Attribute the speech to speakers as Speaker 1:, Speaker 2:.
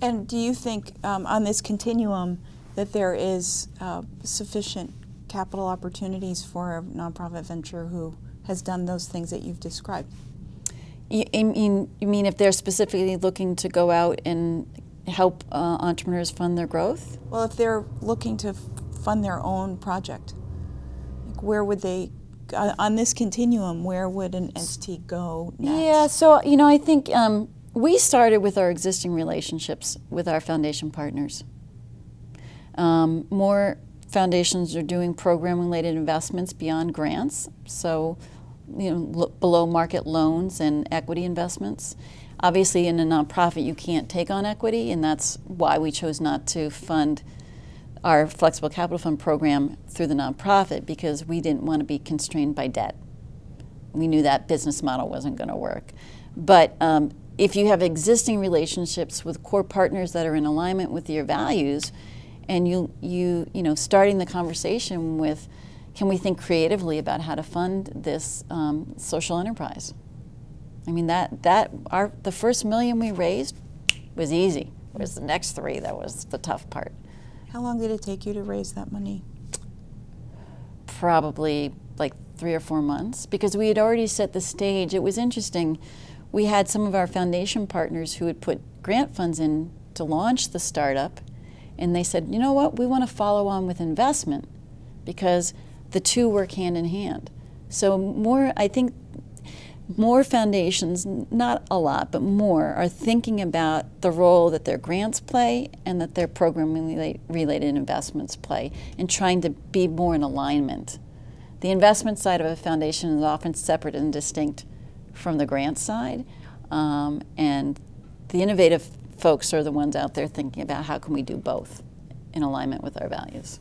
Speaker 1: And do you think um, on this continuum that there is uh, sufficient capital opportunities for a nonprofit venture who has done those things that you've described?
Speaker 2: You, you mean, you mean if they're specifically looking to go out and help uh, entrepreneurs fund their growth?
Speaker 1: Well, if they're looking to fund their own project, like where would they, uh, on this continuum, where would an entity go next?
Speaker 2: Yeah, so, you know, I think um, we started with our existing relationships with our foundation partners. Um, more foundations are doing program related investments beyond grants, so, you know, below market loans and equity investments. Obviously, in a nonprofit, you can't take on equity, and that's why we chose not to fund our flexible capital fund program through the nonprofit because we didn't want to be constrained by debt. We knew that business model wasn't going to work. But um, if you have existing relationships with core partners that are in alignment with your values, and you you you know starting the conversation with, can we think creatively about how to fund this um, social enterprise? I mean that that our the first million we raised was easy. It was the next three that was the tough part.
Speaker 1: How long did it take you to raise that money?
Speaker 2: Probably like three or four months because we had already set the stage. It was interesting. We had some of our foundation partners who had put grant funds in to launch the startup, and they said, you know what, we want to follow on with investment because the two work hand in hand. So more, I think more foundations, not a lot, but more, are thinking about the role that their grants play and that their program related investments play and trying to be more in alignment. The investment side of a foundation is often separate and distinct from the grant side, um, and the innovative folks are the ones out there thinking about how can we do both in alignment with our values.